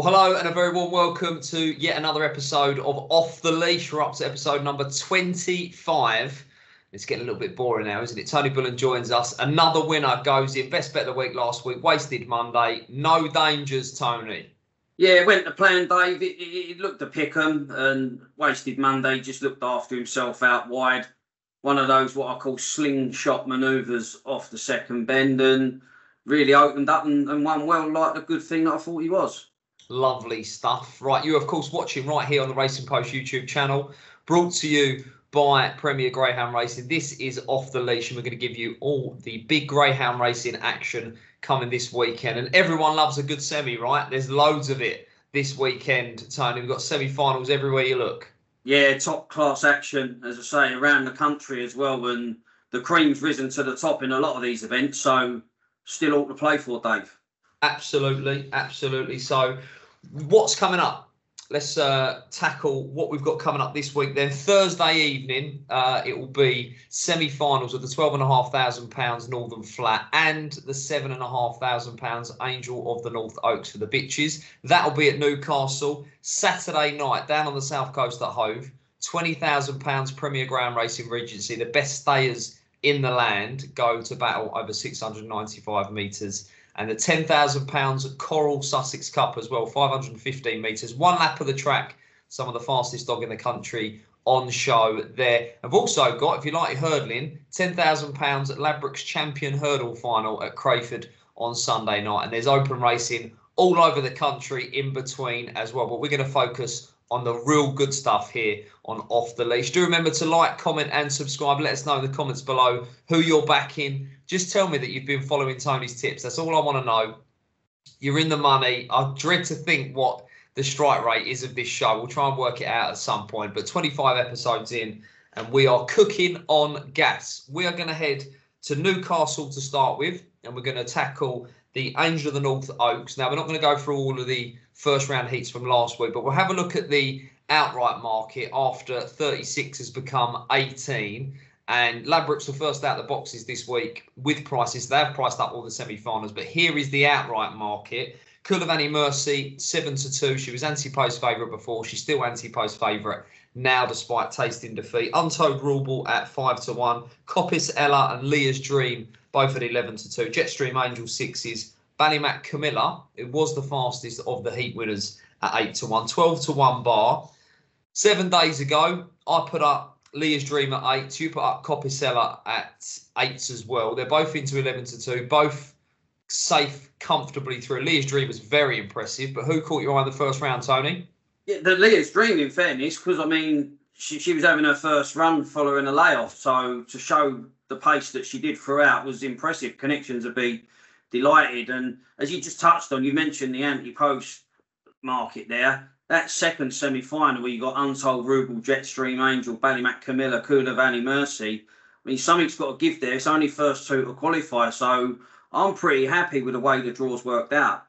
Well, hello and a very warm welcome to yet another episode of Off the Leash. We're up to episode number 25. It's getting a little bit boring now, isn't it? Tony Bullen joins us. Another winner goes in. Best bet of the week last week. Wasted Monday. No dangers, Tony. Yeah, went to plan, Dave. It, it, it looked a pick'em and wasted Monday. Just looked after himself out wide. One of those what I call slingshot manoeuvres off the second bend and really opened up and, and won well like the good thing that I thought he was. Lovely stuff. Right, you of course watching right here on the Racing Post YouTube channel, brought to you by Premier Greyhound Racing. This is off the leash, and we're going to give you all the big greyhound racing action coming this weekend. And everyone loves a good semi, right? There's loads of it this weekend, Tony. We've got semi-finals everywhere you look. Yeah, top class action, as I say, around the country as well. And the cream's risen to the top in a lot of these events, so still all to play for, Dave. Absolutely, absolutely. So what's coming up? Let's uh, tackle what we've got coming up this week. Then Thursday evening, uh, it will be semi-finals of the twelve and a half thousand pounds Northern Flat and the seven and a half thousand pounds Angel of the North Oaks for the bitches. That'll be at Newcastle Saturday night down on the south coast at Hove. Twenty thousand pounds Premier Greyhound Racing Regency. The best stayers in the land go to battle over six hundred ninety-five metres and the £10,000 Coral Sussex Cup as well, 515 metres, one lap of the track, some of the fastest dog in the country on show there. I've also got, if you like hurdling, £10,000 at Ladbrokes Champion Hurdle Final at Crayford on Sunday night. And there's open racing all over the country in between as well. But we're going to focus on the real good stuff here on Off the Leash. Do remember to like, comment, and subscribe. Let us know in the comments below who you're backing. Just tell me that you've been following Tony's tips. That's all I want to know. You're in the money. I dread to think what the strike rate is of this show. We'll try and work it out at some point. But 25 episodes in, and we are cooking on gas. We are going to head to Newcastle to start with, and we're going to tackle the Angel of the North Oaks. Now, we're not going to go through all of the first round heats from last week, but we'll have a look at the outright market after 36 has become 18. And Ladbrokes were first out of the boxes this week with prices. They've priced up all the semi-finals, but here is the outright market. Kulavani Mercy, 7 to 2. She was anti post favourite before. She's still anti post favourite now, despite tasting defeat. Untold Ruleball at 5 to 1. Coppice Ella and Leah's Dream both at 11 to 2. Jetstream Angel sixes. Ballymac Camilla, it was the fastest of the heat winners at 8 to 1. 12 to 1 bar. Seven days ago, I put up Leah's Dream at 8. You put up Copicella at 8 as well. They're both into 11 to 2. Both safe comfortably through. Leah's Dream was very impressive, but who caught your eye in the first round, Tony? The Leah's Dream, in fairness, because I mean, she, she was having her first run following a layoff. So to show the pace that she did throughout was impressive. Connections would be delighted. And as you just touched on, you mentioned the anti post market there. That second semi final where you got Untold Ruleball, Jetstream Angel, Ballymac Camilla, Kula Valley Mercy. I mean, something's got to give there. It's only first two to qualify. So I'm pretty happy with the way the draws worked out.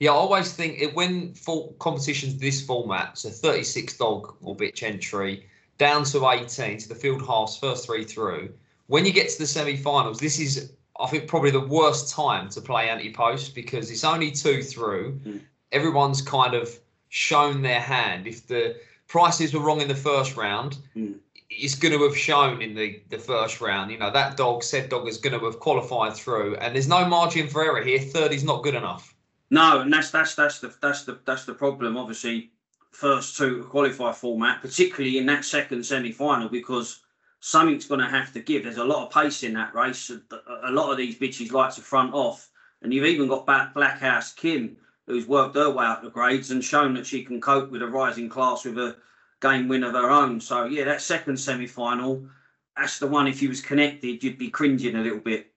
Yeah, I always think it when for competitions this format, so 36 dog or bitch entry, down to 18 to the field halves, first three through. When you get to the semi-finals, this is I think probably the worst time to play anti-post because it's only two through. Mm. Everyone's kind of shown their hand. If the prices were wrong in the first round, mm. it's going to have shown in the, the first round. You know, that dog, said dog, is going to have qualified through, and there's no margin for error here. Third is not good enough. No, and that's that's that's the that's the that's the problem. Obviously, first two qualify format, particularly in that second semi final, because something's going to have to give. There's a lot of pace in that race. A lot of these bitches like to front off, and you've even got Black House Kim, who's worked her way up the grades and shown that she can cope with a rising class with a game win of her own. So yeah, that second semi final, that's the one. If you was connected, you'd be cringing a little bit.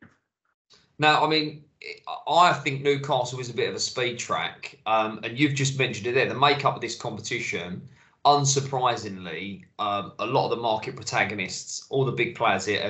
Now, I mean, I think Newcastle is a bit of a speed track, um, and you've just mentioned it there. The makeup of this competition, unsurprisingly, um, a lot of the market protagonists, all the big players here,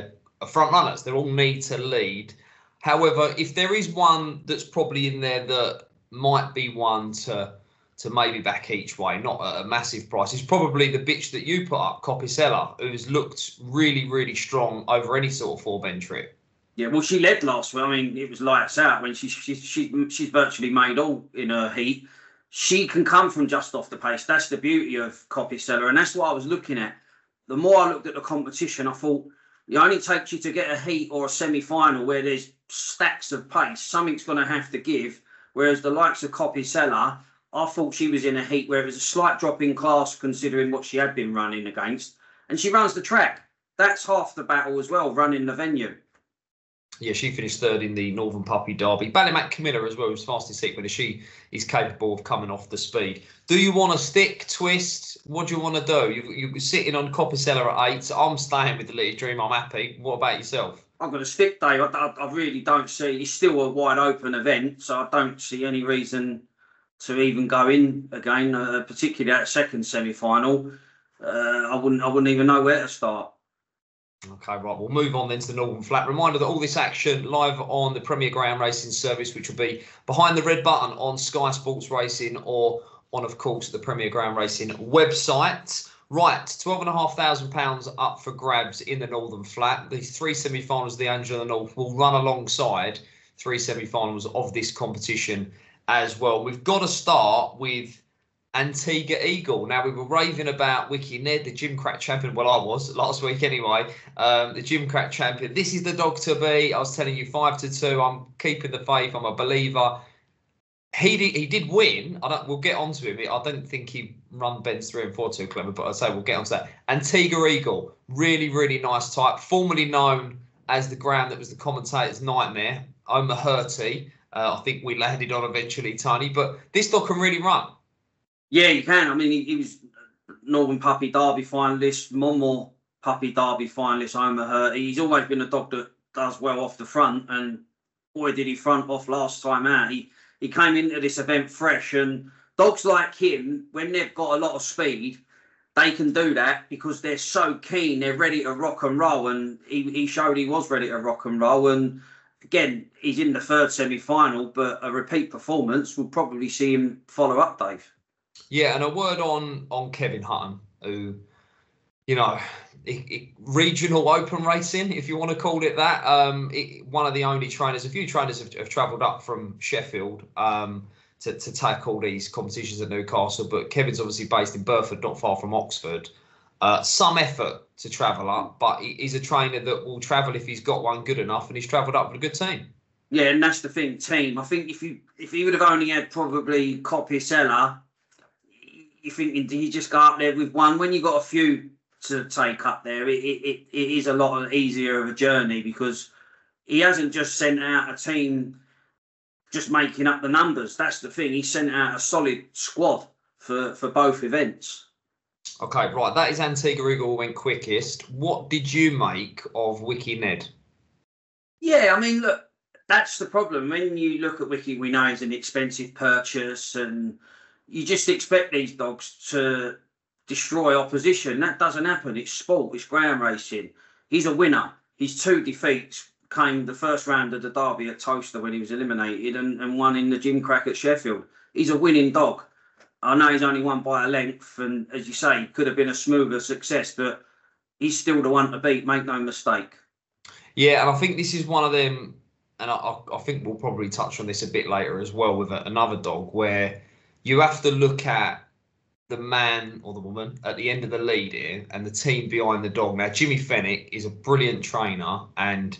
are, are front runners. They all need to lead. However, if there is one that's probably in there that might be one to to maybe back each way, not at a massive price, it's probably the bitch that you put up, Copicella, who's looked really, really strong over any sort of four bend trip. Yeah, well, she led last week. I mean, it was lights out when she she she she's virtually made all in her heat. she can come from just off the pace. That's the beauty of Copy Seller, and that's what I was looking at. The more I looked at the competition, I thought it only takes you to get a heat or a semi-final where there's stacks of pace. Something's going to have to give. Whereas the likes of Copy Seller, I thought she was in a heat where it was a slight drop in class considering what she had been running against, and she runs the track. That's half the battle as well, running the venue. Yeah, she finished third in the Northern Puppy Derby. Ballymac Camilla as well, who's fastest segment. She is capable of coming off the speed. Do you want to stick, twist? What do you want to do? You, you're sitting on Copperseller at eight. So I'm staying with the Little Dream. I'm happy. What about yourself? I'm going to stick, Dave. I, I, I really don't see. It's still a wide open event, so I don't see any reason to even go in again, uh, particularly that second semi final. Uh, I wouldn't. I wouldn't even know where to start. Okay, right. We'll move on then to the Northern Flat. Reminder that all this action live on the Premier Greyhound Racing Service, which will be behind the red button on Sky Sports Racing or on, of course, the Premier Greyhound Racing website. Right, twelve and a half thousand pounds up for grabs in the Northern Flat. The three semi-finals of the Angel of the North will run alongside three semi-finals of this competition as well. We've got to start with Antigua Eagle. Now we were raving about Wiki Ned, the Gimcrack champion. Well, I was last week anyway. Um, the Gimcrack champion. This is the dog to be. I was telling you five to two. I'm keeping the faith. I'm a believer. He did, he did win. I don't. We'll get onto him. I don't think he run Ben's three and four too clever, but I say we'll get onto that. Antigua Eagle, really really nice type. Formerly known as the ground that was the commentator's nightmare. Omar Hurty. Uh, I think we landed on eventually, Tony. But this dog can really run. Yeah, you can. I mean, he, he was Northern Puppy Derby finalist, Monmore Puppy Derby finalist, Omar Hurt. He's always been a dog that does well off the front, and boy, did he front off last time out. He he came into this event fresh, and dogs like him, when they've got a lot of speed, they can do that because they're so keen, they're ready to rock and roll, and he, he showed he was ready to rock and roll, and again, he's in the third semi-final, but a repeat performance will probably see him follow up, Dave. Yeah, and a word on on Kevin Hutton, who, you know, it, it, regional open racing, if you want to call it that. Um, it, one of the only trainers, a few trainers have, have travelled up from Sheffield um, to, to tackle these competitions at Newcastle, but Kevin's obviously based in Burford, not far from Oxford. Uh, some effort to travel up, but he's a trainer that will travel if he's got one good enough, and he's travelled up with a good team. Yeah, and that's the thing, team. I think if you if he would have only had probably Copy Seller you think do you just go up there with one when you got a few to take up there it, it, it is a lot easier of a journey because he hasn't just sent out a team just making up the numbers. That's the thing. He sent out a solid squad for for both events. Okay right. That is antigua eagle went quickest. What did you make of wiki ned? Yeah i mean look that's the problem. When you look at wiki we know it's an expensive purchase and you just expect these dogs to destroy opposition. That doesn't happen. It's sport. It's ground racing. He's a winner. His two defeats came the first round of the derby at Towcester when he was eliminated and, and won in the Gimcrack at Sheffield. He's a winning dog. I know he's only won by a length, and as you say, could have been a smoother success, but he's still the one to beat. Make no mistake. Yeah, and I think this is one of them, and I, I think we'll probably touch on this a bit later as well with another dog where you have to look at the man or the woman at the end of the lead here and the team behind the dog. Now, Jimmy Fenwick is a brilliant trainer, and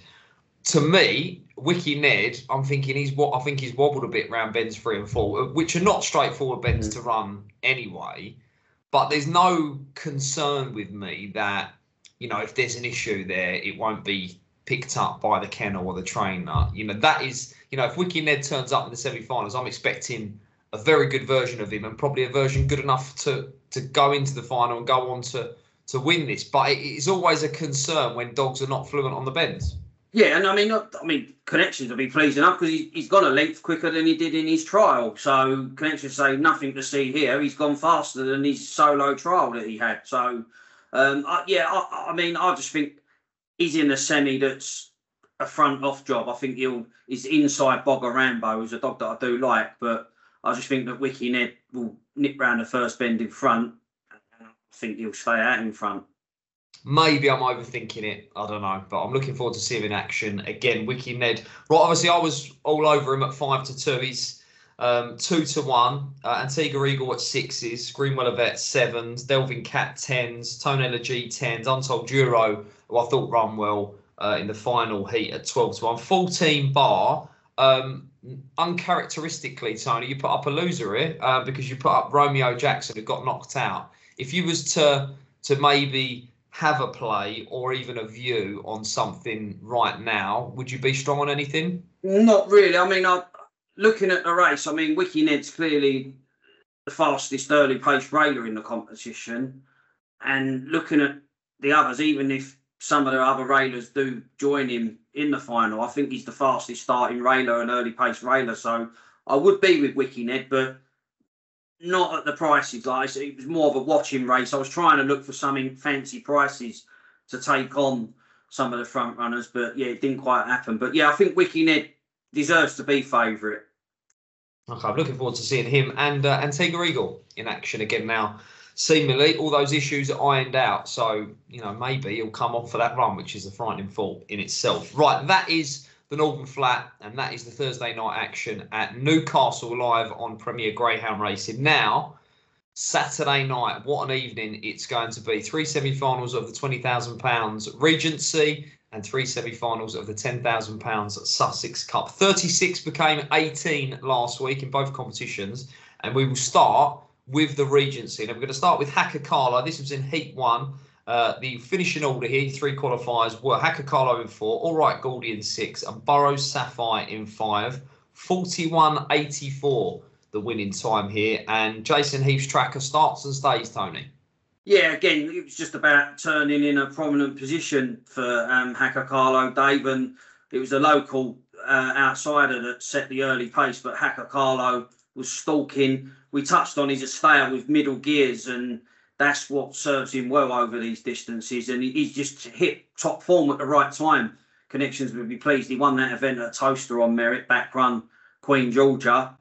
to me, Wiki Ned, I'm thinking he's what I think he's wobbled a bit around bends three and four, which are not straightforward bends mm. to run anyway. But there's no concern with me that you know if there's an issue there, it won't be picked up by the kennel or the trainer. You know that is you know if Wiki Ned turns up in the semi-finals, I'm expecting a very good version of him and probably a version good enough to to go into the final and go on to to win this. But it's always a concern when dogs are not fluent on the bends. Yeah, and I mean, I mean, connections will be pleased enough because he, he's gone a length quicker than he did in his trial. So connections say nothing to see here. He's gone faster than his solo trial that he had. So um, I, yeah, I, I mean, I just think he's in a semi that's a front off job. I think he'll he's inside Bogger Rambo, who's a dog that I do like, but I just think that Wiki Ned will nip round the first bend in front. and I think he'll stay out in front. Maybe I'm overthinking it. I don't know, but I'm looking forward to seeing him in action again. Wiki Ned. Right, obviously I was all over him at five to two. He's Um, two to one. Uh, Antigua Eagle at sixes. Greenwell Vet sevens. Delvin Cat tens. Tonella G tens. Untold Duro, who I thought run well uh, in the final heat at 12 to 1. 14 bar. Um, uncharacteristically, Tony, you put up a loser here uh, because you put up Romeo Jackson, who got knocked out. If you was to to maybe have a play or even a view on something right now, would you be strong on anything? Not really. I mean, I, looking at the race, I mean, Wiki Ned's clearly the fastest early pace railer in the competition. And looking at the others, even if some of the other railers do join him in the final, I think he's the fastest starting railer and early pace railer. So I would be with Wiki Ned, but not at the prices. Like it was more of a watching race. I was trying to look for some fancy prices to take on some of the front runners, but yeah, it didn't quite happen. But yeah, I think Wiki Ned deserves to be favourite. Okay, I'm looking forward to seeing him and uh, Antigua Eagle in action again now. Seemingly, all those issues are ironed out. So, you know, maybe he'll come off for that run, which is a frightening thought in itself. Right, that is the Northern Flat, and that is the Thursday night action at Newcastle live on Premier Greyhound Racing. Now, Saturday night, what an evening it's going to be. Three semi finals of the £20,000 Regency and three semi-finals of the £10,000 Sussex Cup. 36 became 18 last week in both competitions, and we will start with the Regency. Now we're going to start with Carlo. This was in Heat 1. Uh, the finishing order here, three qualifiers, were Hacker Carlo in four, All Right Goldie in six, and Burrows Sapphire in five. 41.84 the winning time here. And Jason Heath's tracker starts and stays, Tony. Yeah, again, it was just about turning in a prominent position for um, Hacker Carlo Dave, and it was a local uh, outsider that set the early pace, but Hacker Carlo was stalking. We touched on his estate with middle gears, and that's what serves him well over these distances. And he's just hit top form at the right time. Connections would be pleased. He won that event at Towcester on merit, back run Queen Georgia.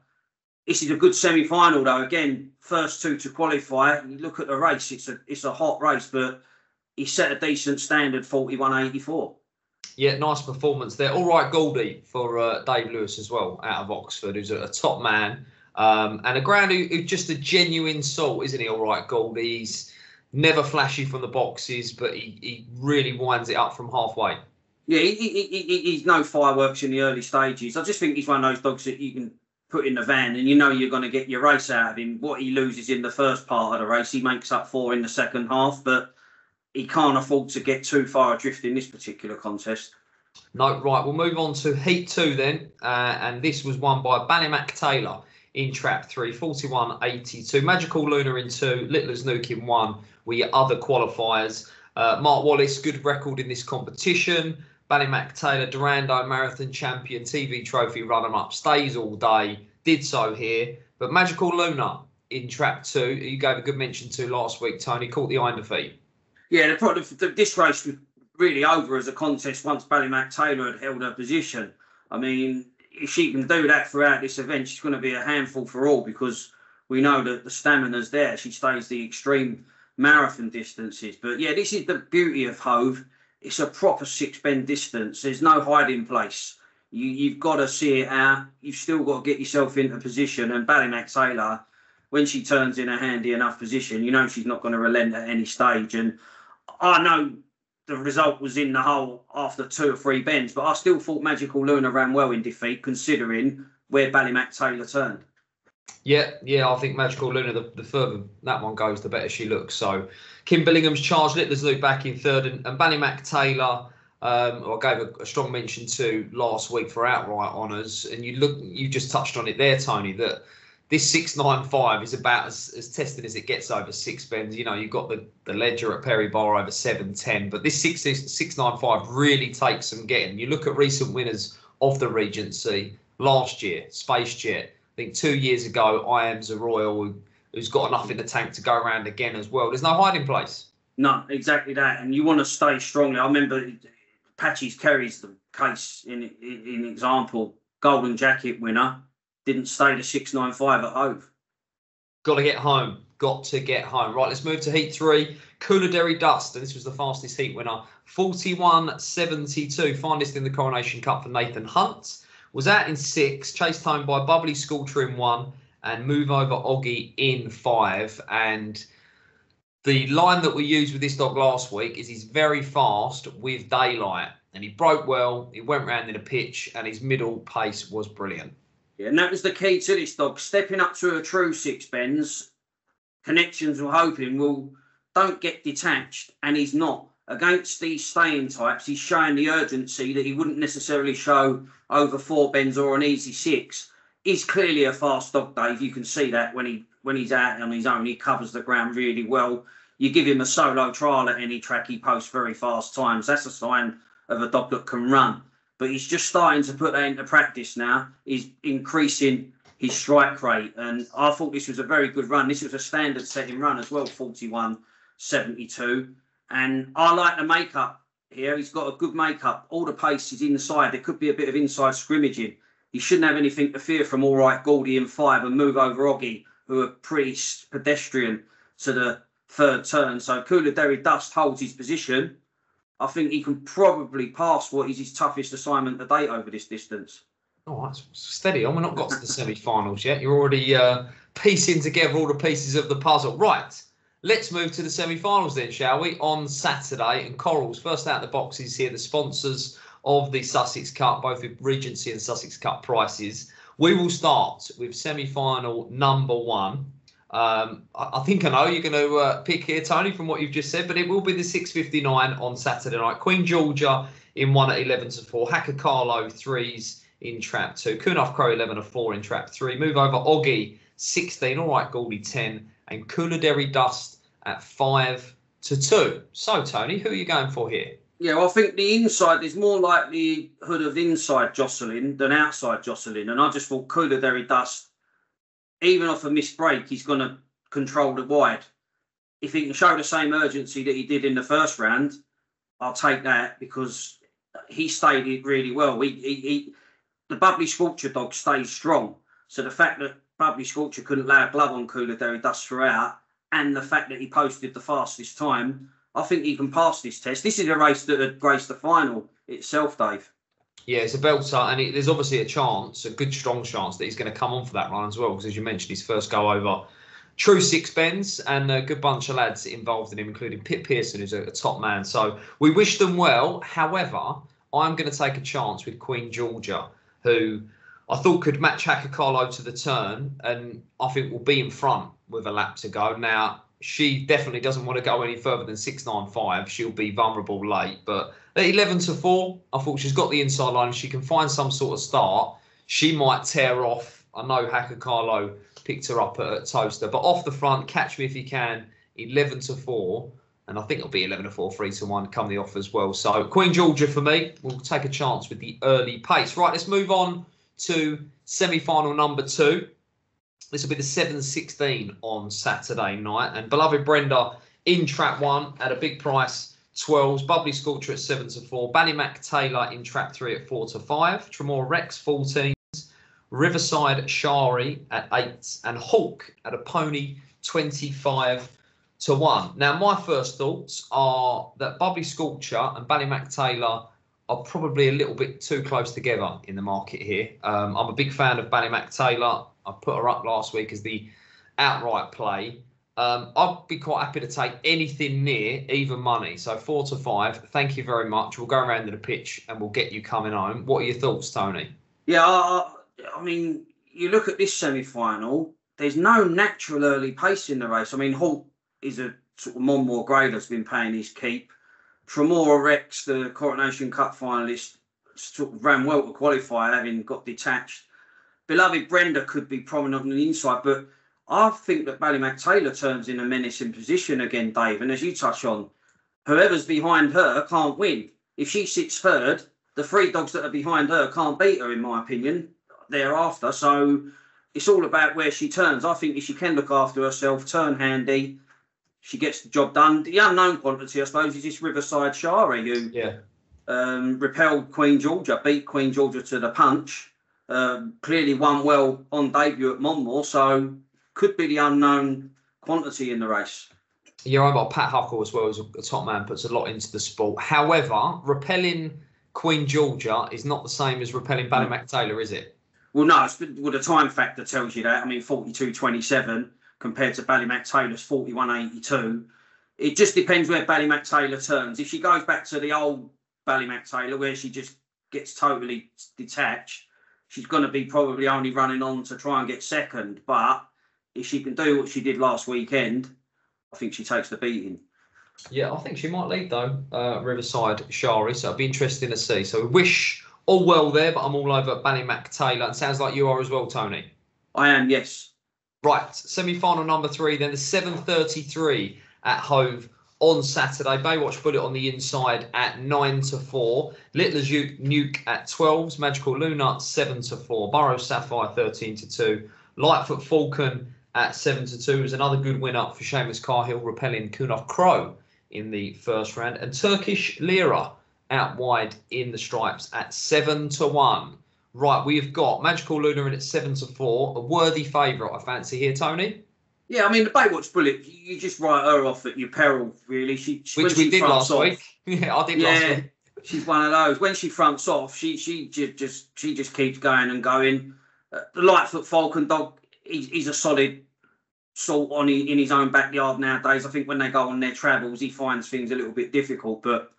This is a good semi-final though. Again, first two to qualify. You look at the race; it's a it's a hot race, but he set a decent standard, forty-one eighty-four. Yeah, nice performance there. All right, Goldie for uh, Dave Lewis as well, out of Oxford, who's a, a top man um, and a ground who, who's just a genuine soul, isn't he? All right, Goldie. He's never flashy from the boxes, but he, he really winds it up from halfway. Yeah, he, he, he, he's no fireworks in the early stages. I just think he's one of those dogs that you can put in the van and you know you're going to get your race out of him. What he loses in the first part of the race, he makes up for in the second half, but he can't afford to get too far adrift in this particular contest. No, right. We'll move on to Heat 2 then. Uh, and this was won by Ballymac Taylor in trap 3, 41 82. Magical Luna in 2, Little as Nuke in 1 were your other qualifiers. Uh, Mark Wallace, good record in this competition. Ballymac Taylor, Dorando Marathon Champion, TV Trophy runner up, stays all day, did so here. But Magical Luna in trap two, you gave a good mention to last week, Tony, caught the iron defeat. Yeah, the, problem, this race was really over as a contest once Ballymac Taylor had held her position. I mean, if she can do that throughout this event, she's going to be a handful for all because we know that the stamina's there. She stays the extreme marathon distances. But yeah, this is the beauty of Hove it's a proper six bend distance. There's no hiding place. You you've got to see it out. You've still got to get yourself into position. And Ballymac Taylor, when she turns in a handy enough position, you know she's not going to relent at any stage. And I know the result was in the hole after two or three bends, but I still thought Magical Luna ran well in defeat, considering where Ballymac Taylor turned. Yeah, yeah, I think Magical Luna, the, the further that one goes, the better she looks. So Kim Billingham's charged Littlesloo back in third, and, and Ballymac Taylor, um, I gave a, a, strong mention to last week for outright honours. And you look, you just touched on it there, Tony, that this 695 is about as, as tested as it gets over six bends. You know, you've got the, the ledger at Perry Barr over 710, but this 6, 695 really takes some getting. You look at recent winners of the Regency last year, Space Jet I think two years ago, I am Royal, who's got enough in the tank to go around again as well. There's no hiding place. No, exactly that. And you want to stay strongly. I remember Patches Kerry's the case in, in, in example. Golden jacket winner didn't stay to 695 at Hove. Got to get home. Got to get home. Right, let's move to heat three. Coolideri Dust, and this was the fastest heat winner. 41.72, finest in the Coronation Cup for Nathan Hunt was out in six, chased home by Bubbly Sculpture in one, and Move Over Oggy in five. And the line that we used with this dog last week is he's very fast with daylight. And he broke well, he went round in a pitch, and his middle pace was brilliant. And that was the key to this dog. Stepping up to a true six bends, connections we're hoping will don't get detached, and he's not. Against these staying types, he's showing the urgency that he wouldn't necessarily show over four bends or an easy six. He's clearly a fast dog, Dave. You can see that when he when he's out on his own, he covers the ground really well. You give him a solo trial at any track, he posts very fast times. That's a sign of a dog that can run. But he's just starting to put that into practice now. He's increasing his strike rate. And I thought this was a very good run. This was a standard setting run as well, 41 72. And I like the makeup here. He's got a good makeup. All the pace is inside. There could be a bit of inside scrimmaging. He shouldn't have anything to fear from All Right Goldie in five and move over Oggy, who are pretty pedestrian to the third turn. So Cooladeri Dust holds his position. I think he can probably pass what is his toughest assignment to date over this distance. All right, steady on. We're not got to the semi-finals yet. You're already uh, piecing together all the pieces of the puzzle. Right. Let's move to the semi-finals then, shall we? On Saturday, and Corals first out of the boxes here. The sponsors of the Sussex Cup, both with Regency and Sussex Cup prices. We will start with semi-final number one. Um, I, I, think I know you're going to uh, pick here, Tony, from what you've just said, but it will be the 6:59 on Saturday night. Queen Georgia in one at 11 to four. Hacker Carlo threes in trap two. Kunaf Crow 11 to four in trap three. Move over Oggy 16. All right, Goldie 10 and Cooladeri Dust at five to two. So, Tony, who are you going for here? Yeah, well, I think the inside is more likelihood of inside Jocelyn than outside Jocelyn. And I just thought Cooladeri Dust, even off a missed break, he's going to control the wide. If he can show the same urgency that he did in the first round, I'll take that because he stayed it really well. He, he, he, the bubbly sculpture dog stays strong. So the fact that bubbly sculpture couldn't lay a glove on Cooladeri Dust throughout, and the fact that he posted the fastest time, I think he can pass this test. This is a race that had graced the final itself, Dave. Yeah, it's a belter, and it, there's obviously a chance, a good strong chance that he's going to come on for that run as well. Because as you mentioned, his first go over true six bends and a good bunch of lads involved in him, including Pip Pearson, who's a, a top man. So we wish them well. However, I'm going to take a chance with Queen Georgia, who I thought could match Hacker Carlo to the turn, and I think will be in front with a lap to go. Now, she definitely doesn't want to go any further than 695. She'll be vulnerable late. But at 11 to 4, I thought she's got the inside line. She can find some sort of start. She might tear off. I know Hacker Carlo picked her up at, at Towcester. But off the front, catch me if you can. 11 to 4. And I think it'll be 11 to 4, 3 to 1 come the off as well. So Queen Georgia for me. We'll take a chance with the early pace. Right, let's move on to semi final number two. This will be the 7.16 on Saturday night. And beloved Brenda in trap one at a big price, 12s. Bubbly Sculpture at 7 to 4. Ballymac Taylor in trap three at 4 to 5. Tremor Rex 14s. Riverside Shari at 8. And Hawk at a pony 25 to 1. Now, my first thoughts are that Bubbly Sculpture and Ballymac Taylor are probably a little bit too close together in the market here. Um, I'm a big fan of Ballymac Taylor. I put her up last week as the outright play. Um, I'd be quite happy to take anything near even money. So four to five. Thank you very much. We'll go around to the pitch and we'll get you coming home. What are your thoughts, Tony? Yeah, I, I mean, you look at this semi-final. There's no natural early pace in the race. I mean, Hall is a sort of Monmore that's been paying his keep. Tremora Rex, the Coronation Cup finalist, sort of ran well to qualify, having got detached beloved Brenda could be prominent on the inside, but I think that Ballymac Taylor turns in a menacing position again, Dave. And as you touch on, whoever's behind her can't win. If she sits third, the three dogs that are behind her can't beat her, in my opinion, thereafter. So it's all about where she turns. I think if she can look after herself, turn handy, she gets the job done. The unknown quantity, I suppose, is this Riverside Shari who yeah. um, repelled Queen Georgia, beat Queen Georgia to the punch. Um, clearly won well on debut at Monmore, so could be the unknown quantity in the race. Yeah, I've got Pat Huckle as well as a top man, puts a lot into the sport. However, repelling Queen Georgia is not the same as repelling Ballymac Taylor, is it? Well, no, it's, well, the time factor tells you that. I mean, 42.27 compared to Ballymac Taylor's 41.82. It just depends where Ballymac Taylor turns. If she goes back to the old Ballymac Taylor, where she just gets totally detached, she's going to be probably only running on to try and get second. But if she can do what she did last weekend, I think she takes the beating. Yeah, I think she might lead though, uh, Riverside Shari. So it'll be interesting to see. So we wish all well there, but I'm all over Ballymac Taylor. And sounds like you are as well, Tony. I am, yes. Right, semi-final number three, then the 7:33 at Hove on Saturday. Baywatch Bullet on the inside at nine to four. Little Nuke, Nuke at 12s. Magical Luna seven to four. Burrow Sapphire 13 to two. Lightfoot Falcon at seven to two is another good win up for Seamus Cahill, repelling Kunov Crow in the first round. And Turkish Lira out wide in the stripes at seven to one. Right, we've got Magical Luna in at seven to four. A worthy favourite, I fancy here, Tony. Yeah, I mean the Baywatch Bullet, you just write her off at your peril, really. She, Which we she did last off- week. Yeah, I did Yeah, last week. she's one of those. When she fronts off, she she just she just keeps going and going. Uh, the Lightfoot Falcon dog, he's, he's a solid sort on in his own backyard nowadays. I think when they go on their travels, he finds things a little bit difficult, but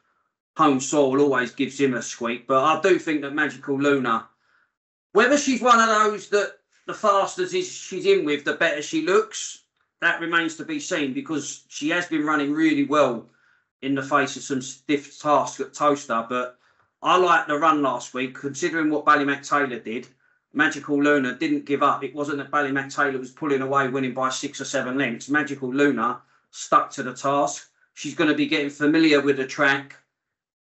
home soil always gives him a squeak. But I do think that Magical Luna, whether she's one of those that the faster is she's in with, the better she looks. That remains to be seen because she has been running really well in the face of some stiff tasks at Towcester. But I liked the run last week, considering what Ballymac Taylor did. Magical Luna didn't give up. It wasn't that Ballymac Taylor was pulling away, winning by six or seven lengths. Magical Luna stuck to the task. She's going to be getting familiar with the track.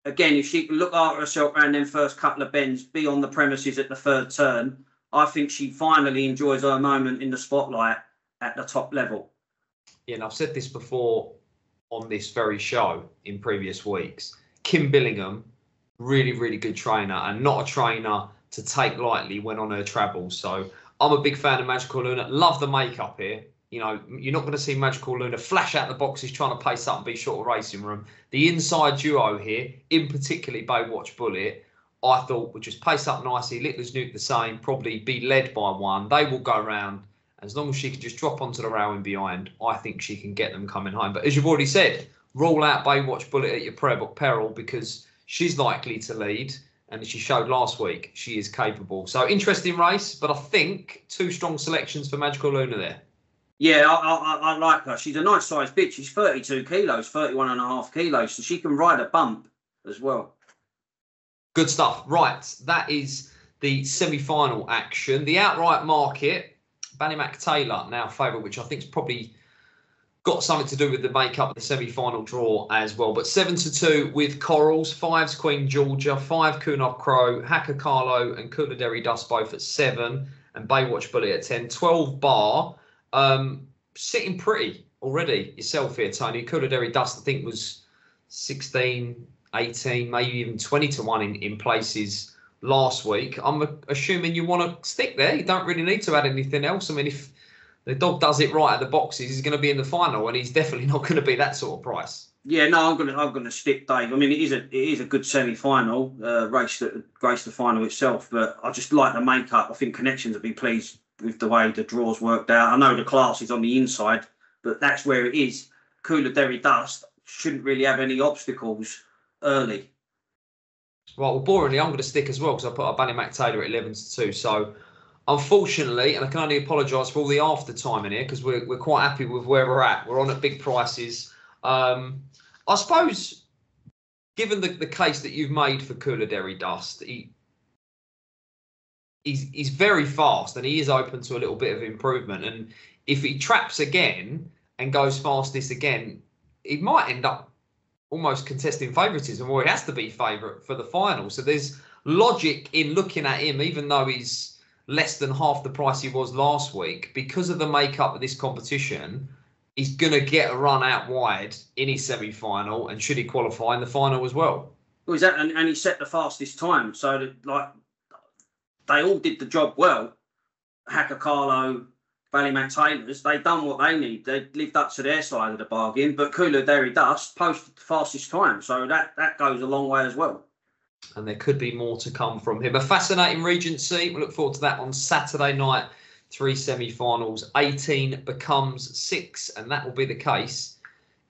Again, if she can look after herself around them first couple of bends, be on the premises at the third turn, I think she finally enjoys her moment in the spotlight at the top level. Yeah, and I've said this before on this very show in previous weeks. Kim Billingham, really, really good trainer, and not a trainer to take lightly when on her travels. So I'm a big fan of Magical Luna. Love the makeup here. You know, you're not going to see Magical Luna flash out the boxes trying to pace up and be short of racing room. The inside duo here, in particularly Baywatch Bullet, I thought would just pace up nicely. Littler's Nuke the same, probably be led by one. They will go round. As long as she can just drop onto the rail in behind, I think she can get them coming home. But as you've already said, rule out Baywatch Bullet at your per- peril because she's likely to lead. And as she showed last week, she is capable. So interesting race, but I think two strong selections for Magical Luna there. Yeah, I, I, I- like her. She's a nice sized bitch. She's 32 kilos, 31 and a half kilos. So she can ride a bump as well. Good stuff. Right, that is the semi-final action. The outright market, Ballymac Taylor now favourite, which I think is probably got something to do with the makeup of the semi-final draw as well. But seven to two with Corals, fives Queen Georgia, five Kunov Crow, Hacker Carlo, and Coolideri Dust both at seven, and Baywatch Bullet at 10. 12 bar, um, sitting pretty already yourself here, Tony. Coolideri Dust, I think, was 16, 18, maybe even 20 to 1 in, in places last week. I'm assuming you want to stick there. You don't really need to add anything else. I mean, if the dog does it right at the boxes, he's going to be in the final, and he's definitely not going to be that sort of price. Yeah, no, I'm gonna I'm gonna stick Dave. I mean, it is a it is a good semi final uh, race that race the final itself, but I just like the makeup. I think connections will be pleased with the way the draws worked out. I know the class is on the inside, but that's where it is. Cooler Derry Dust shouldn't really have any obstacles early. Right, well, boringly, I'm going to stick as well because I put up Ballymac Taylor at 11 to 2. So, unfortunately, and I can only apologise for all the after time in here because we're, we're quite happy with where we're at. We're on at big prices. Um, I suppose, given the, the case that you've made for Cooler Derry Dust, he, he's, he's very fast and he is open to a little bit of improvement. And if he traps again and goes fastest again, he might end up almost contesting favouritism, or he has to be favourite for the final. So there's logic in looking at him, even though he's less than half the price he was last week, because of the makeup of this competition. He's going to get a run out wide in his semi final, and should he qualify in the final as well? Well, is that and, and he set the fastest time, so that, like they all did the job well. Hacker Carlo, Ballymac Taylors, they've done what they need. They've lived up to their side of the bargain. But Cooler Derry Dust posted the fastest time, so that that goes a long way as well. and there could be more to come from him. A fascinating Regency. We look forward to that on Saturday night. Three semi-finals. 18 becomes six, and that will be the case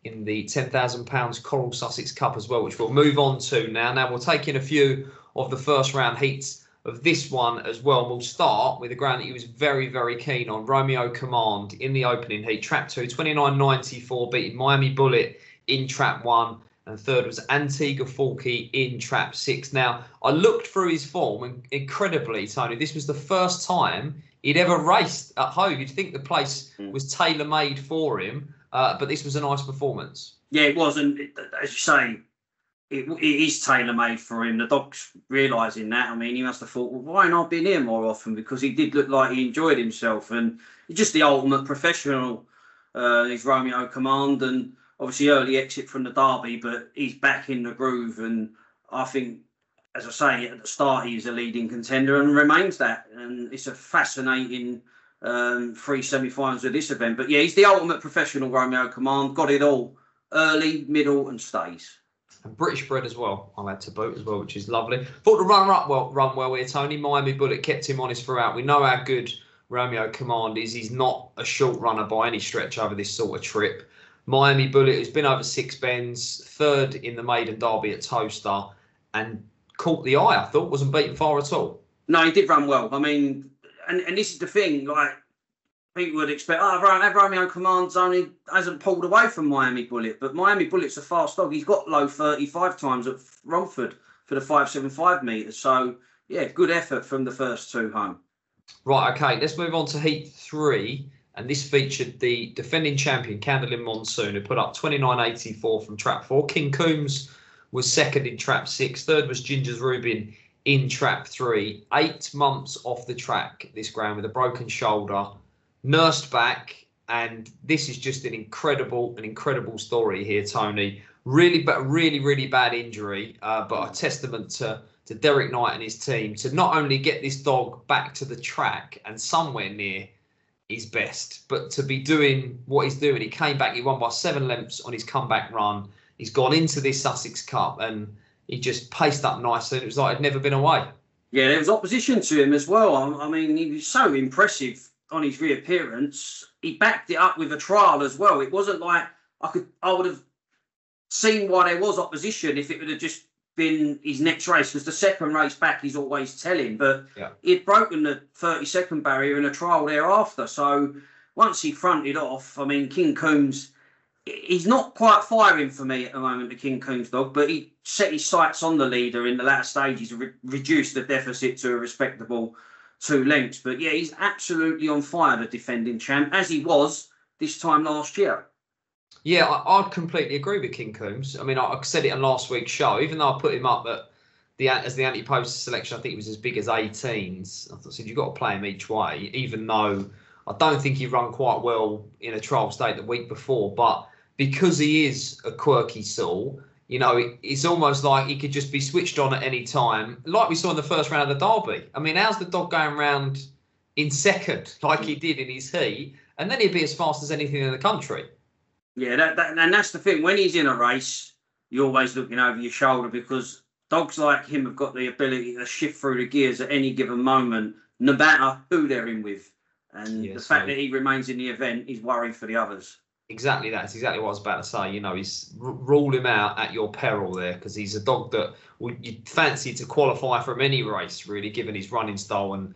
in the £10,000 Coral Sussex Cup as well, which we'll move on to now. Now we'll take in a few of the first round heats of this one as well. And we'll start with a ground that he was very, very keen on. Romeo Command in the opening heat. Trap 2, 29.94, beating Miami Bullet in trap 1. And third was Antigua Falky in trap 6. Now, I looked through his form, and incredibly, Tony, this was the first time he'd ever raced at home. You'd think the place hmm. was tailor made for him, uh, but this was a nice performance. Yeah, it was. And as you say, it, it is tailor made for him. The dog's realising that. I mean, he must have thought, well, why not been here more often? Because he did look like he enjoyed himself, and just the ultimate professional. Uh, he's Romeo Command, and obviously early exit from the derby, but he's back in the groove. And I think, as I say at the start, he's a leading contender and remains that. And it's a fascinating um, three semi-finals of this event. But yeah, he's the ultimate professional Romeo Command. Got it all, early, middle, and stays and British bred as well. I had to boot as well, which is lovely. Thought the runner up well run well here, Tony. Miami Bullet kept him honest throughout. We know how good Romeo Command is. He's not a short runner by any stretch over this sort of trip. Miami Bullet has been over six bends, third in the maiden derby at Towcester, and caught the eye. I thought wasn't beaten far at all. No, he did run well. I mean, and, and this is the thing, like people would expect, oh, Romeo Commands only hasn't pulled away from Miami Bullet, but Miami Bullet's a fast dog. He's got low 35 times at Romford for the 575 metres. So, yeah, good effort from the first two home. Right, okay, let's move on to Heat 3. And this featured the defending champion, Candolin Monsoon, who put up 29.84 from trap 4. King Coombs was second in trap 6. Third was Ginger's Rubin in trap 3. Eight months off the track, this ground, with a broken shoulder nursed back, and this is just an incredible, an incredible story here, Tony. Really, but really, really bad injury, uh, but a testament to to Derek Knight and his team to not only get this dog back to the track and somewhere near his best, but to be doing what he's doing. He came back, he won by seven lengths on his comeback run. He's gone into this Sussex Cup and he just paced up nicely. It was like he'd never been away. Yeah, there was opposition to him as well. I mean, he was so impressive on his reappearance, he backed it up with a trial as well. It wasn't like I could I would have seen why there was opposition if it would have just been his next race because the second race back he's always telling. But yeah. he'd broken the 30 second barrier in a trial thereafter. So once he fronted off, I mean King Coombs he's not quite firing for me at the moment, the King Coombs dog, but he set his sights on the leader in the latter stages, re- reduced the deficit to a respectable two lengths. But yeah, he's absolutely on fire, the defending champ, as he was this time last year. Yeah, I, I completely agree with King Coombs. I mean, I, I, said it on last week's show, even though I put him up at the as the anti-post selection, I think it was as big as 18s. I thought, said you've got to play him each way, even though I don't think he run quite well in a trial state the week before. But because he is a quirky soul, you know, it's almost like he could just be switched on at any time, like we saw in the first round of the Derby. I mean, how's the dog going round in second, like he did in his heat, and then he'd be as fast as anything in the country? Yeah, that, that, and that's the thing. When he's in a race, you're always looking over your shoulder because dogs like him have got the ability to shift through the gears at any given moment, no matter who they're in with. And the fact that he remains in the event is worrying for the others. Exactly that. It's exactly what I was about to say. You know, he's r- rule him out at your peril there because he's a dog that would you fancy to qualify from any race, really, given his running style and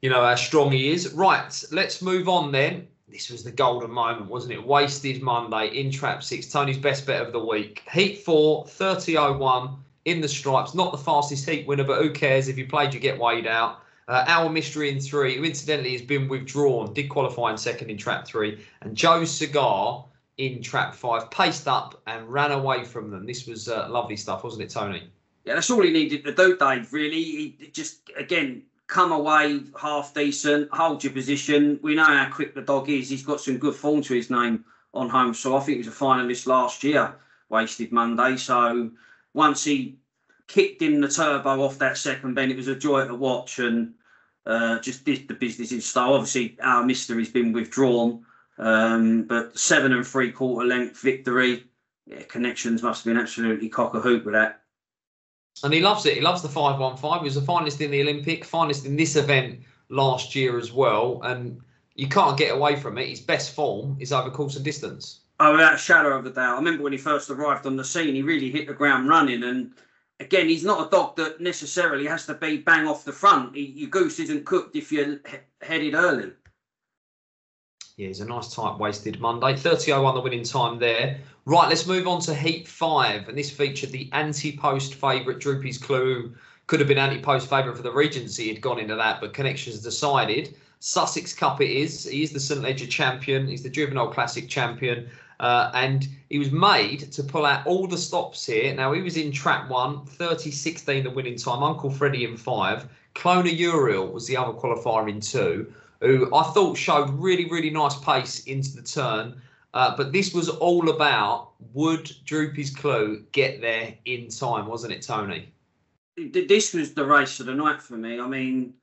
you know how strong he is. Right, let's move on then. This was the golden moment, wasn't it? Wasted Monday in trap six. Tony's best bet of the week. Heat four, 30.01 in the stripes. Not the fastest heat winner, but who cares? If you played, you get weighed out. Uh, Our Mystery in three, who incidentally has been withdrawn, did qualify in second in trap three, and Joe Cigar in trap five, paced up and ran away from them. This was uh, lovely stuff, wasn't it, Tony? Yeah, that's all he needed to do, Dave. Really, he just again come away half decent, hold your position. We know how quick the dog is. He's got some good form to his name on home. So I think he was a finalist last year, wasted Monday. So once he kicked in the turbo off that second bend. It was a joy to watch and uh, just did the business in style. Obviously, our mystery's been withdrawn, um, but seven and three quarter length victory. Yeah, connections must have been absolutely cock a hoop with that. And he loves it. He loves the 515. He was the finalist in the Olympic, finalist in this event last year as well. And you can't get away from it. His best form is over course and distance. Oh, without a shadow of a doubt. I remember when he first arrived on the scene, he really hit the ground running. And again, he's not a dog that necessarily has to be bang off the front. He, your goose isn't cooked if you're he- headed early. Yeah, he's a nice tight wasted Monday. 30.01 the winning time there. Right, let's move on to Heat 5. And this featured the anti post favourite Droopy's Clue. Could have been anti post favourite for the Regency. He'd gone into that, but connections decided. Sussex Cup it is. He is the St Leger champion. He's the Juvenile Classic champion. Uh, and he was made to pull out all the stops here. Now, he was in trap one, 30 16 the winning time. Uncle Freddie in five. Clona Uriel was the other qualifier in two who I thought showed really, really nice pace into the turn. Uh, but this was all about would Droopy's Clue get there in time, wasn't it, Tony? This was the race of the night for me. I mean,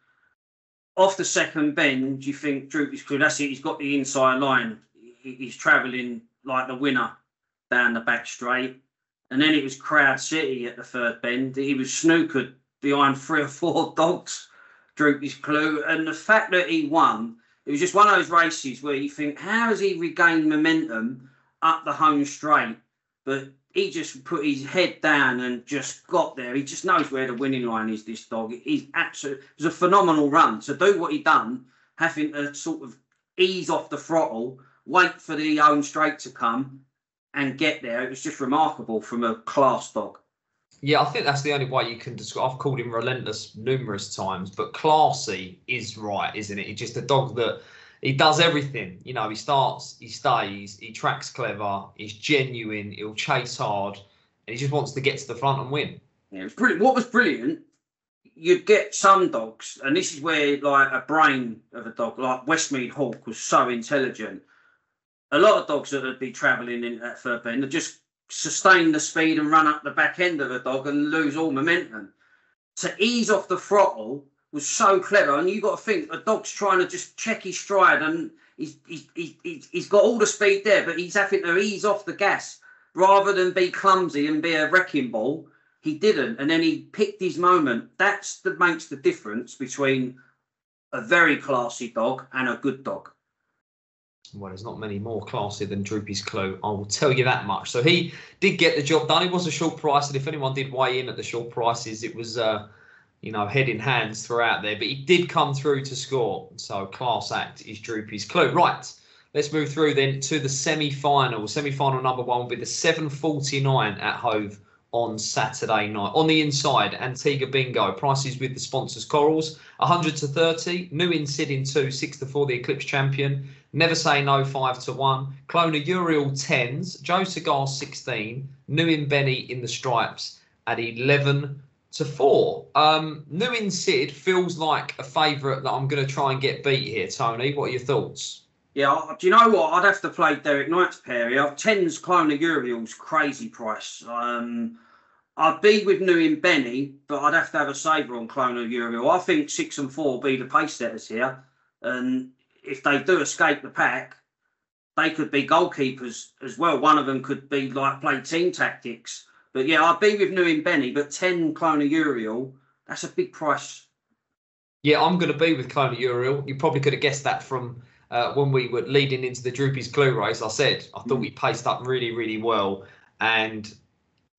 off the second bend, you think Droopy's Clue, that's it, he's got the inside line. He's travelling like the winner down the back straight. And then it was Crowd City at the third bend. He was snookered behind three or four dogs Droopy's clue. And the fact that he won, it was just one of those races where you think, how has he regained momentum up the home straight? But he just put his head down and just got there. He just knows where the winning line is. This dog, he's absolutely. It was a phenomenal run to do what he done, having to sort of ease off the throttle, wait for the home straight to come, and get there. It was just remarkable from a class dog. Yeah, I think that's the only way you can describe. I've called him relentless numerous times, but classy is right, isn't it? He's just a dog that he does everything. You know, he starts, he stays, he tracks clever, he's genuine, he'll chase hard, and he just wants to get to the front and win. Yeah, it was brilliant. What was brilliant, you'd get some dogs, and this is where like a brain of a dog, like Westmead Hawk, was so intelligent. A lot of dogs that would be travelling in that third bend are just sustain the speed and run up the back end of a dog and lose all momentum. To ease off the throttle was so clever. And you've got to think a dog's trying to just check his stride and he's, he's, he's, he's got all the speed there, but he's having to ease off the gas rather than be clumsy and be a wrecking ball. He didn't. And then he picked his moment. That's that makes the difference between a very classy dog and a good dog well, there's not many more classy than Droopy's Clue. I will tell you that much. So he did get the job done. It was a short price, and if anyone did weigh in at the short prices, it was, uh, you know, head in hands throughout there. But he did come through to score. So class act is Droopy's Clue. Right. Let's move through then to the semi-final. Semi-final number one will be the 7:49 at Hove on Saturday night. On the inside, Antigua Bingo. Prices with the sponsors Corals, 100 to 30. Newinn Sid in 2, 6 to 4, the Eclipse champion. Never Say No 5 to 1. Clona Uriel 10s. Joe Cigar 16. Newinn Benny in the stripes at 11 to 4. Um, Newinn Sid feels like a favourite that I'm going to try and get beat here, Tony. What are your thoughts? Yeah, do you know what? I'd have to play Derek Knight's pair here. Tens Clona Uriel's crazy price. Um, I'd be with Newinn Benny, but I'd have to have a saver on Clona Uriel. I think six and four will be the pace setters here. And if they do escape the pack, they could be goalkeepers as well. One of them could be like play team tactics. But yeah, I'd be with Newinn Benny, but 10 Clona Uriel, that's a big price. Yeah, I'm going to be with Clona Uriel. You probably could have guessed that from uh, when we were leading into the Droopy's Clue race. I said I thought mm. we paced up really, really well. And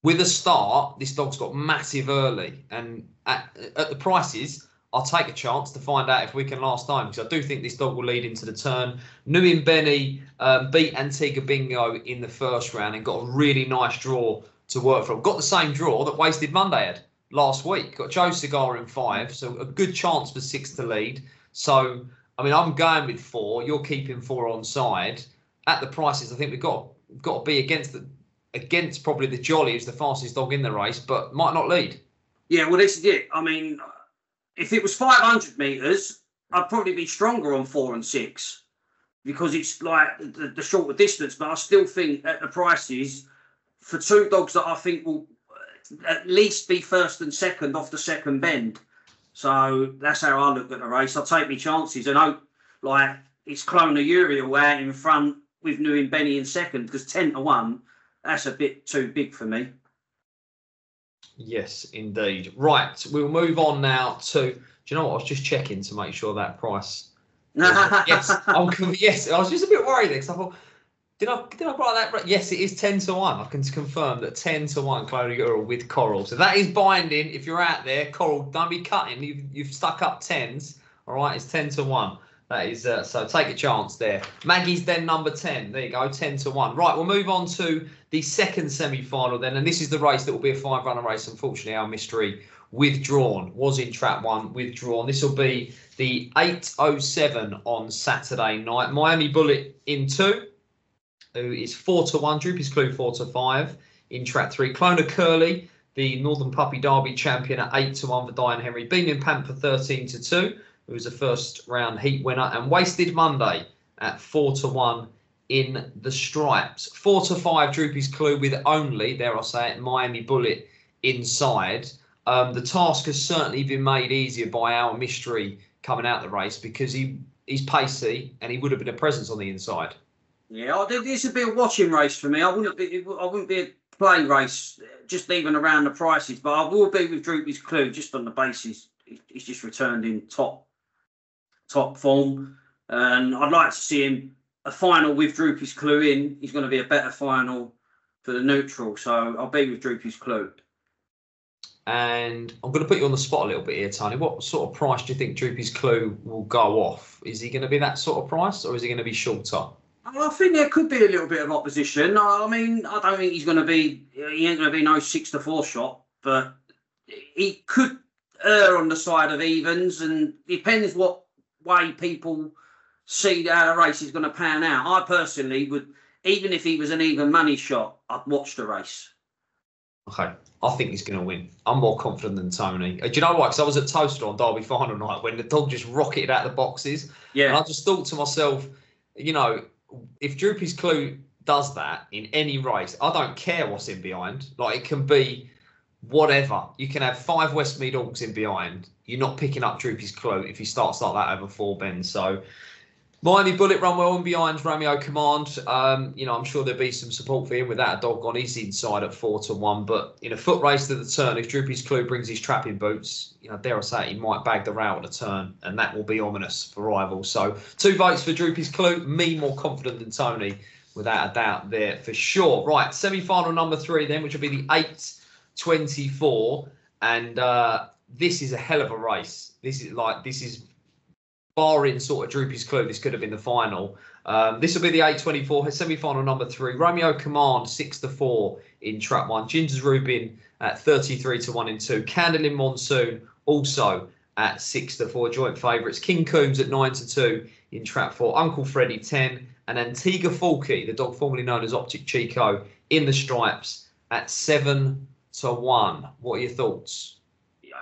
with a start, this dog's got massive early. And at, at the prices, I'll take a chance to find out if we can last time because I do think this dog will lead into the turn. Newinn Benny um, beat Antigua Bingo in the first round and got a really nice draw to work from. Got the same draw that Wasted Monday had last week. Got Joe Cigar in five, so a good chance for six to lead. So I mean, I'm going with four. You're keeping four on side at the prices. I think we've got got to be against the against probably the Jolly, who's the fastest dog in the race, but might not lead. Yeah, well, this is it. I mean, if it was 500 meters, I'd probably be stronger on four and six because it's like the, the shorter distance. But I still think at the prices for two dogs that I think will at least be first and second off the second bend. So that's how I look at the race. I'll take my chances and hope like it's Clona Uriel out in front with Newinn Benny in second because 10 to 1, that's a bit too big for me. Yes, indeed. Right, we'll move on now to. Do you know what? I was just checking to make sure that price. yes, I'm. Yes, I was just a bit worried because I thought, did I did I write that right? Yes, it is ten to one. I can confirm that ten to one Clona Uriel with Coral. So that is binding. If you're out there, Coral, don't be cutting. You've you've stuck up tens. All right, it's ten to one. That is uh, so. Take a chance there. Maggie's then number ten. There you go, ten to one. Right, we'll move on to the second semi-final then, and this is the race that will be a five-runner race. Unfortunately, our mystery withdrawn was in trap one withdrawn. This will be the 807 on Saturday night. Miami Bullet in two, who is four to one. Droopy's Clue four to five in track three. Clona Curly, the Northern Puppy Derby champion at eight to one for Diane Henry. Beaming Panther 13 to two who was a first round heat winner, and Wasted Monday at four to one in the stripes. Four to five, Droopy's Clue with only, there I'll say it, Miami Bullet inside. Um, the task has certainly been made easier by our mystery coming out the race because he he's pacey and he would have been a presence on the inside. Yeah, this would be a watching race for me. I wouldn't be I wouldn't be a play race uh, just even around the prices, but I will be with Droopy's Clue just on the basis he's just returned in top top form. And I'd like to see him a final with Droopy's Clue in. He's going to be a better final for the neutral. So I'll be with Droopy's Clue. And I'm going to put you on the spot a little bit here, Tony. What sort of price do you think Droopy's Clue will go off? Is he going to be that sort of price or is he going to be shorter? I think there could be a little bit of opposition. I mean, I don't think he's going to be, he ain't going to be no six to four shot, but he could err on the side of evens and depends what way people see how the race is going to pan out. I personally would, even if he was an even money shot, I'd watch the race. Okay, I think he's going to win. I'm more confident than Tony. Uh, do you know why? Because I was at Towcester on Derby final night when the dog just rocketed out of the boxes. Yeah. And I just thought to myself, you know, if Droopy's Clue does that in any race, I don't care what's in behind. Like it can be whatever. You can have five Westmead Hawks in behind. You're not picking up Droopy's Clue if he starts like that over four bends. So Miami Bullet run well in behind Romeo Command. Um, you know, I'm sure there'll be some support for him without a dog on his inside at four to one. But in a foot race to the turn, if Droopy's Clue brings his trapping boots, you know, dare I say, he might bag the route at the turn, and that will be ominous for rivals. So two votes for Droopy's Clue. Me more confident than Tony, without a doubt there for sure. Right, semi-final number three then, which will be the eight 24, and uh, this is a hell of a race. This is like this is barring sort of Droopy's clue. This could have been the final. Um, this will be the 824 semi-final number three. Romeo Command six to four in trap one. Ginger's Rubin at 33 to one in two. Candle in Monsoon also at six to four joint favourites. King Coombs at nine to two in trap four. Uncle Freddie 10 and Antigua Falky, the dog formerly known as Optic Chico, in the stripes at seven to one. What are your thoughts?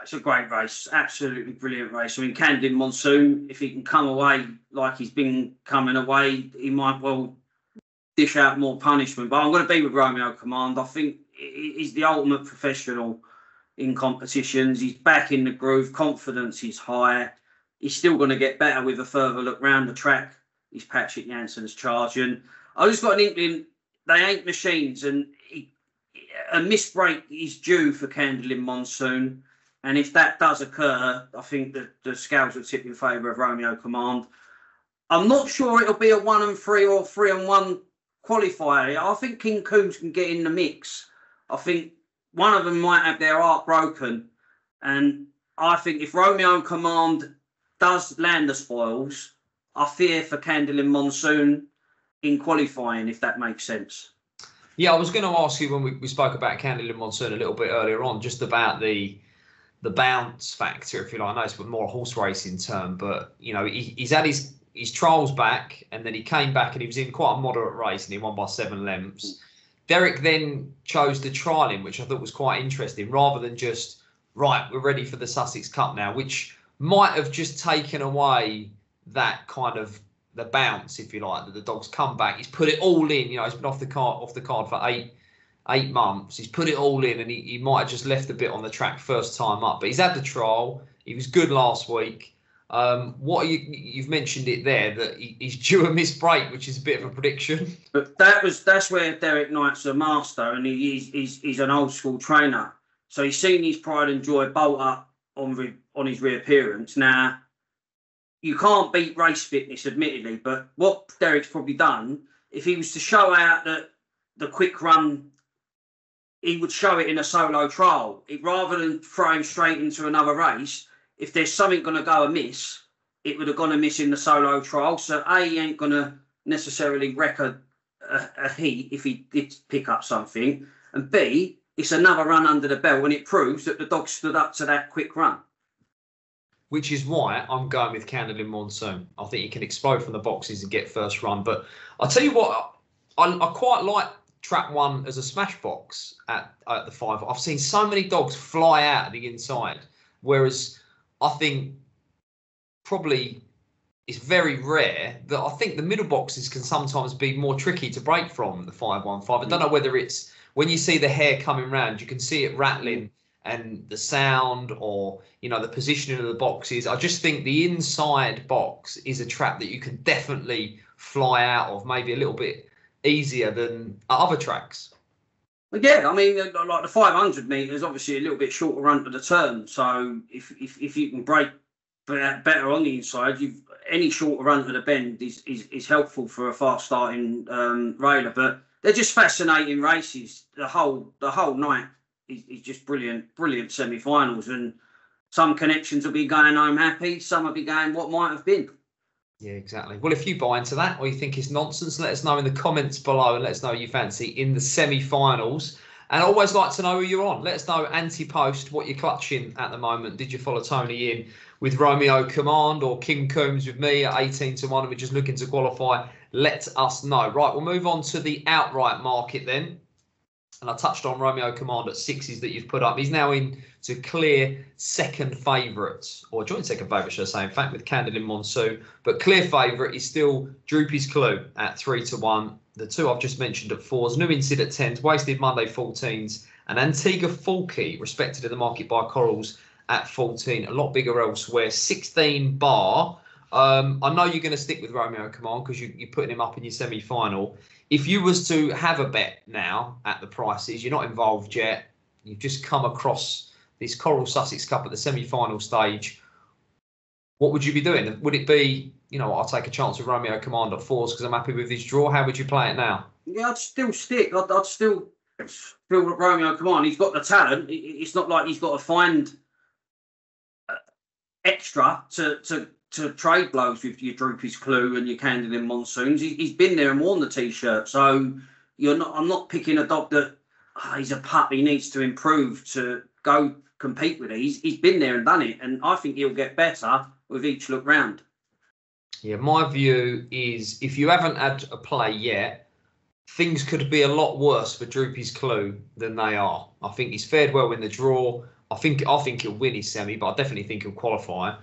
It's a great race, absolutely brilliant race. I mean, Candle in Monsoon, if he can come away like he's been coming away, he might well dish out more punishment. But I'm going to be with Romeo Command. I think he's the ultimate professional in competitions. He's back in the groove, confidence is high. He's still going to get better with a further look round the track. He's Patrick Janssens' charging. I just got an inkling they ain't machines, and he a misbreak is due for Candle in Monsoon. And if that does occur, I think that the scales will tip in favour of Romeo Command. I'm not sure it'll be a one and three or three and one qualifier. I think King Coombs can get in the mix. I think one of them might have their heart broken. And I think if Romeo Command does land the spoils, I fear for Candle in Monsoon in qualifying, if that makes sense. Yeah, I was going to ask you when we, we spoke about Candle in Monsoon a little bit earlier on, just about the the bounce factor, if you like. I know it's more a horse racing term, but you know he, he's had his his trials back, and then he came back and he was in quite a moderate race, and he won by seven lengths. Derek then chose to trial him, which I thought was quite interesting, rather than just right, we're ready for the Sussex Cup now, which might have just taken away that kind of the bounce, if you like, that the dog's come back. He's put it all in. You know, he's been off the card off the card for eight eight months. He's put it all in, and he, he might have just left a bit on the track first time up. But he's had the trial. He was good last week. Um, what you you've mentioned it there that he, he's due a miss break, which is a bit of a prediction. But that was that's where Derek Knight's a master, and he, he's he's he's an old school trainer. So he's seen his pride and joy bolt up on re- on his reappearance. Now, you can't beat race fitness, admittedly, but what Derek's probably done, if he was to show out that the quick run, he would show it in a solo trial. It, rather than throw him straight into another race, if there's something going to go amiss, it would have gone amiss in the solo trial. So A, he ain't going to necessarily wreck a, a, a heat if he did pick up something. And B, it's another run under the bell and it proves that the dog stood up to that quick run. Which is why I'm going with Candle in Monsoon. I think he can explode from the boxes and get first run. But I'll tell you what, I, I quite like trap one as a smash box at, at the five. I've seen so many dogs fly out of the inside, whereas I think probably it's very rare that I think the middle boxes can sometimes be more tricky to break from the five one five. I don't mm. know whether it's when you see the hare coming round, you can see it rattling mm. and the sound or you know the positioning of the boxes. I just think the inside box is a trap that you can definitely fly out of, maybe a little bit easier than other tracks. Yeah, I mean, like the 500 meters, obviously a little bit shorter run to the turn. So if if, if you can break better on the inside, you've any shorter run to the bend is is, is helpful for a fast starting um, railer. But they're just fascinating races. The whole the whole night is, is just brilliant, brilliant semi-finals, and some connections will be going home happy. Some will be going what might have been. Yeah, exactly. Well, if you buy into that or you think it's nonsense, let us know in the comments below and let us know you fancy in the semi-finals. And I always like to know who you're on. Let us know anti-post what you're clutching at the moment. Did you follow Tony in with Romeo Command or King Coombs with me at 18 to 1 and we're just looking to qualify? Let us know. Right, we'll move on to the outright market then and I touched on Romeo Command at sixes that you've put up. He's now in to clear second favourite, or joint second favourite, should I say, in fact, with Candle in Monsoon. But clear favourite is still Droopy's Clue at three to one. The two I've just mentioned at fours, Newinn Sid at tens, Wasted Monday 14s, and Antigua Falky, respected in the market by Corals at 14. A lot bigger elsewhere. 16 bar. Um, I know you're going to stick with Romeo Command because you, you're putting him up in your semi final if you was to have a bet now at the prices, you're not involved yet. You've just come across this Coral Sussex Cup at the semi-final stage. What would you be doing? Would it be, you know, I'll take a chance with Romeo Command at fours because I'm happy with this draw. How would you play it now? Yeah, I'd still stick. I'd, I'd still feel Romeo Command. He's got the talent. It's not like he's got to find uh, extra to to to trade blows with your Droopy's Clue and your Candle in Monsoons. He, has been there and worn the t-shirt. So you're not. I'm not picking a dog that oh, he's a pup. He needs to improve to go compete with it. He's, he's been there and done it, and I think he'll get better with each look round. Yeah, my view is if you haven't had a play yet, things could be a lot worse for Droopy's Clue than they are. I think he's fared well in the draw. I think I think he'll win his semi, but I definitely think he'll qualify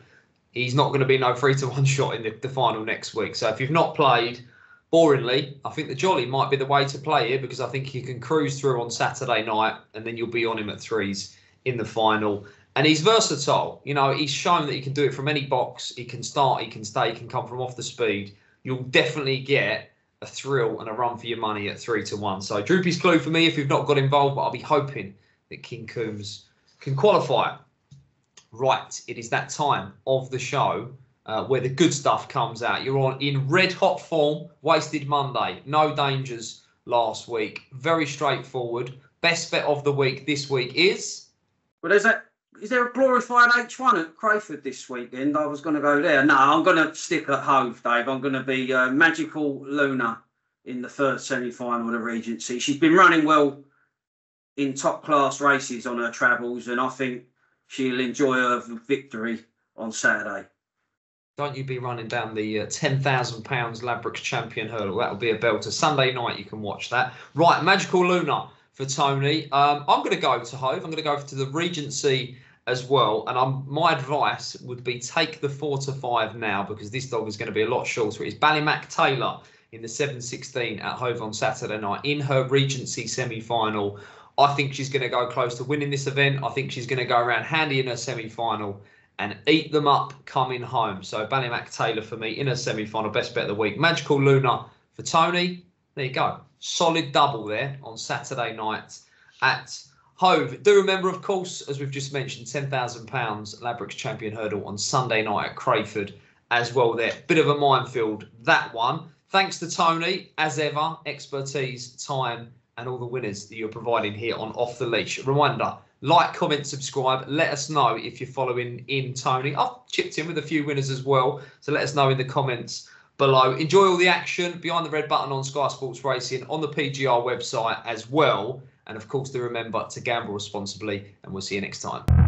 he's not going to be no three to one shot in the, the final next week. So if you've not played, boringly, I think the Jolly might be the way to play here because I think he can cruise through on Saturday night and then you'll be on him at threes in the final. And he's versatile. You know, he's shown that he can do it from any box. He can start, he can stay, he can come from off the speed. You'll definitely get a thrill and a run for your money at three to one. So Droopy's clue for me if you've not got involved, but I'll be hoping that King Coombs can qualify right, it is that time of the show uh, where the good stuff comes out. You're on in red hot form, wasted Monday, no dangers last week. Very straightforward. Best bet of the week this week is. Well, there's a is there a glorified H1 at Crayford this weekend? I was going to go there. No, I'm going to stick at Hove, Dave. I'm going to be uh, Magical Luna in the first semi final of the Regency. She's been running well in top class races on her travels, and I think she'll enjoy her victory on Saturday. Don't you be running down the uh, ten thousand pounds Ladbrokes Champion hurdle? That'll be a belter. Sunday night you can watch that. Right, Magical Luna for Tony. Um, I'm going to go to Hove. I'm going to go to the Regency as well. And I'm, my advice would be take the four to five now because this dog is going to be a lot shorter. It's Ballymac Taylor in the 716 at Hove on Saturday night in her Regency semi final. I think she's going to go close to winning this event. I think she's going to go around handy in her semi final and eat them up coming home. So Ballymac Taylor for me in her semi final, best bet of the week. Magical Luna for Tony. There you go. Solid double there on Saturday night at Hove, do remember, of course, as we've just mentioned, £10,000 Ladbrokes Champion Hurdle on Sunday night at Crayford as well there. Bit of a minefield, that one. Thanks to Tony, as ever, expertise, time, and all the winners that you're providing here on Off the Leash. Reminder, like, comment, subscribe. Let us know if you're following in Tony. I've chipped in with a few winners as well, so let us know in the comments below. Enjoy all the action behind the red button on Sky Sports Racing, on the PGR website as well. And of course, do remember to gamble responsibly, and we'll see you next time.